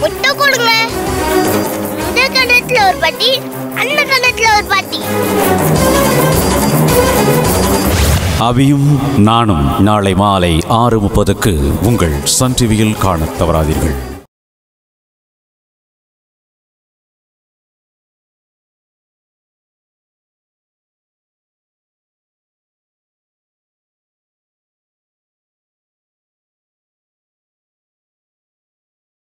முட்டை கொடுங்க. இந்த கண்டத்துல ஒரு பாட்டி அந்த கண்டத்துல ஒரு பாட்டி. அவியும் நானும் நாளை மாலை ஆறு முப்பதுக்கு உங்கள் சன் டிவியில் காண தவறாதீர்கள்.